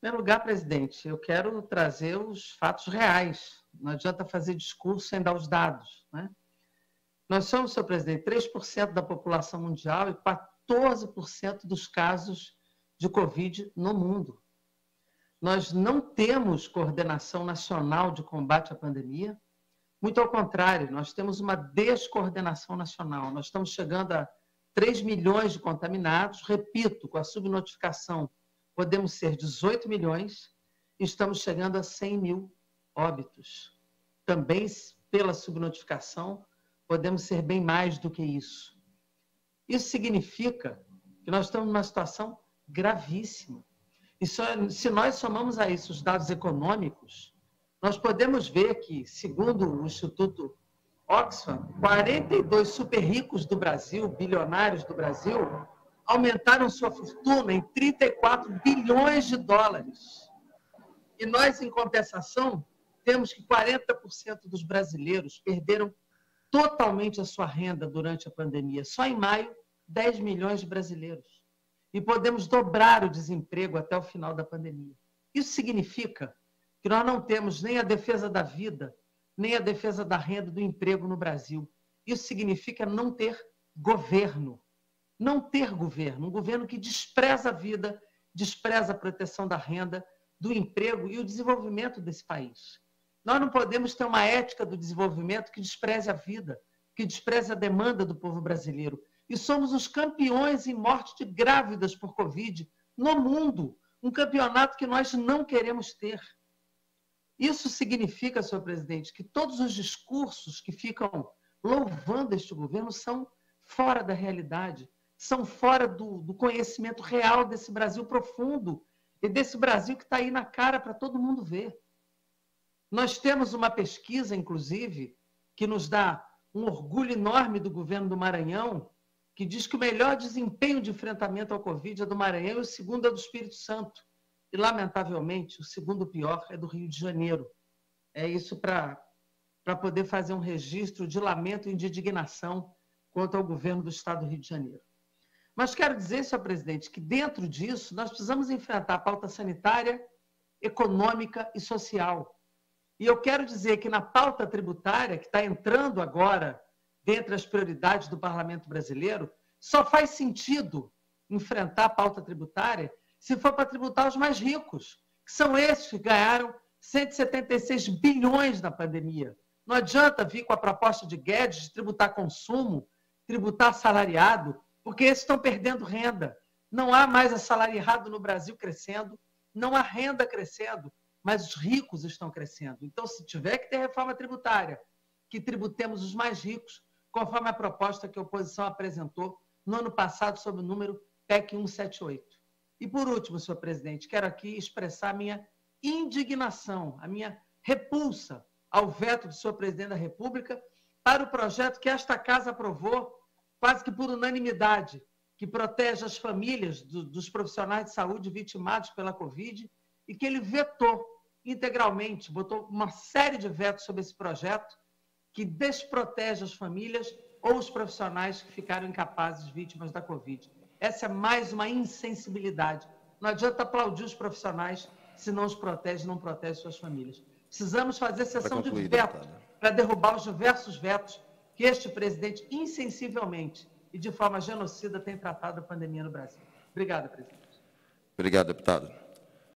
Primeiro lugar, presidente, eu quero trazer os fatos reais. Não adianta fazer discurso sem dar os dados. Né? Nós somos, senhor presidente, 3% da população mundial e 14% dos casos de Covid no mundo. Nós não temos coordenação nacional de combate à pandemia. Muito ao contrário, nós temos uma descoordenação nacional. Nós estamos chegando a 3 milhões de contaminados. Repito, com a subnotificação podemos ser 18 milhões e estamos chegando a 100 mil óbitos. Também, pela subnotificação, podemos ser bem mais do que isso. Isso significa que nós estamos numa situação gravíssima. E se nós somamos a isso os dados econômicos, nós podemos ver que, segundo o Instituto Oxfam, 42 super ricos do Brasil, bilionários do Brasil, aumentaram sua fortuna em 34 bilhões de dólares. E nós, em compensação, temos que 40% dos brasileiros perderam totalmente a sua renda durante a pandemia. Só em maio, 10 milhões de brasileiros. E podemos dobrar o desemprego até o final da pandemia. Isso significa que nós não temos nem a defesa da vida, nem a defesa da renda do emprego no Brasil. Isso significa não ter governo não ter governo, um governo que despreza a vida, despreza a proteção da renda, do emprego e o desenvolvimento desse país. Nós não podemos ter uma ética do desenvolvimento que despreze a vida, que despreze a demanda do povo brasileiro. E somos os campeões em morte de grávidas por Covid no mundo, um campeonato que nós não queremos ter. Isso significa, senhor presidente, que todos os discursos que ficam louvando este governo são fora da realidade são fora do, do conhecimento real desse Brasil profundo e desse Brasil que está aí na cara para todo mundo ver. Nós temos uma pesquisa, inclusive, que nos dá um orgulho enorme do governo do Maranhão, que diz que o melhor desempenho de enfrentamento ao Covid é do Maranhão e o segundo é do Espírito Santo. E, lamentavelmente, o segundo pior é do Rio de Janeiro. É isso para poder fazer um registro de lamento e de indignação quanto ao governo do Estado do Rio de Janeiro. Mas quero dizer, senhor presidente, que dentro disso nós precisamos enfrentar a pauta sanitária, econômica e social. E eu quero dizer que na pauta tributária, que está entrando agora dentre as prioridades do parlamento brasileiro, só faz sentido enfrentar a pauta tributária se for para tributar os mais ricos, que são esses que ganharam 176 bilhões na pandemia. Não adianta vir com a proposta de Guedes de tributar consumo, tributar salariado, porque esses estão perdendo renda. Não há mais assalariado no Brasil crescendo, não há renda crescendo, mas os ricos estão crescendo. Então, se tiver que ter reforma tributária, que tributemos os mais ricos, conforme a proposta que a oposição apresentou no ano passado sobre o número PEC 178. E por último, senhor presidente, quero aqui expressar a minha indignação, a minha repulsa ao veto do senhor presidente da República para o projeto que esta casa aprovou quase que por unanimidade, que protege as famílias do, dos profissionais de saúde vitimados pela Covid e que ele vetou integralmente, botou uma série de vetos sobre esse projeto que desprotege as famílias ou os profissionais que ficaram incapazes vítimas da Covid. Essa é mais uma insensibilidade. Não adianta aplaudir os profissionais se não os protege, não protege suas famílias. Precisamos fazer sessão de veto para derrubar os diversos vetos que este presidente insensivelmente e de forma genocida tem tratado a pandemia no Brasil. Obrigada, presidente. Obrigado, deputado.